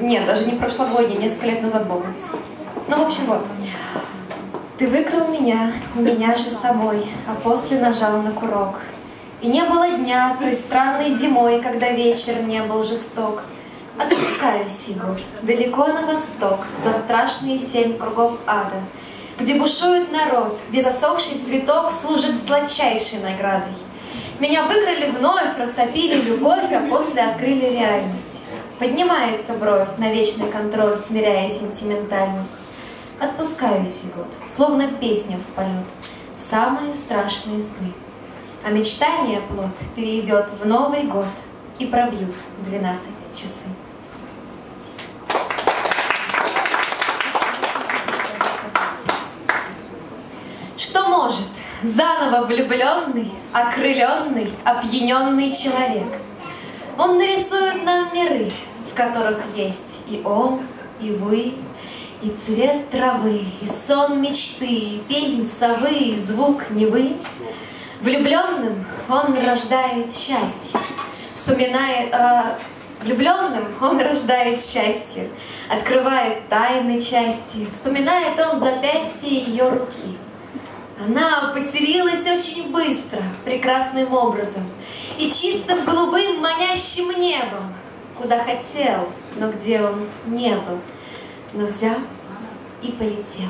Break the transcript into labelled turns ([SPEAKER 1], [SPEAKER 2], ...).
[SPEAKER 1] Нет, даже не прошлогодний, несколько лет назад был. Ну, в общем, вот. Ты выкрал меня, меня же с собой, а после нажал на курок. И не было дня той странной зимой, когда вечер не был жесток. Отпускаю сигут далеко на восток, за страшные семь кругов ада, где бушует народ, где засохший цветок служит сладчайшей наградой. Меня выкрали вновь, растопили любовь, а после открыли реальность. Поднимается бровь на вечный контроль, смиряя сентиментальность. Отпускаю сигут, словно песня в полет, самые страшные сны. А мечтание плод перейдет в Новый год и пробьют 12 часы. Что может заново влюбленный, окрыленный, опьяненный человек? Он нарисует нам миры, в которых есть и он, и вы, и цвет травы, и сон мечты, и песнь совы, и звук Невы. Влюбленным он рождает счастье, вспоминая... Э, влюбленным он рождает счастье, открывает тайны части, вспоминает он запястье ее руки. Она поселилась очень быстро, прекрасным образом, и чистым голубым манящим небом, куда хотел, но где он не был, но взял и полетел.